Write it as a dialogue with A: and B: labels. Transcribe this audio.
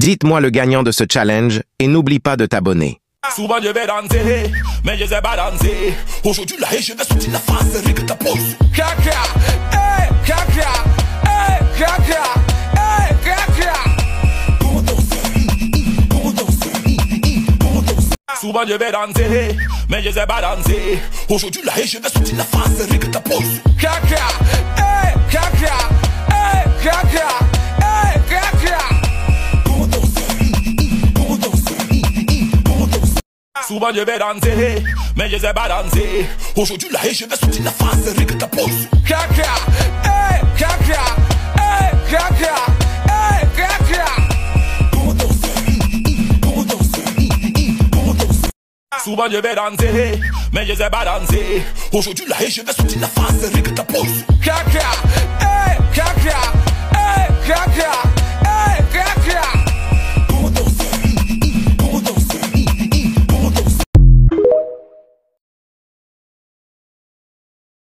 A: Dites-moi le gagnant de ce challenge et n'oublie pas de t'abonner.
B: Souvent je vais danser, mais je sais pas danser. Aujourd'hui là, je vais sortir la face, que ta pose. Kaka, eh, kaka, eh, kaka, eh. Souvent je vais danser, mais je sais pas danser. Aujourd'hui là, je vais sortir la face, que ta pose. Souvent je vais danser, mais je sais pas danser. Aujourd'hui là, je vais sortir la face, que ta pose. Kaka, eh, kaka, eh, kaka, eh, kaka. Comment danser. Souvent je vais danser, mais je sais pas danser. Aujourd'hui là, je vais sortir la face,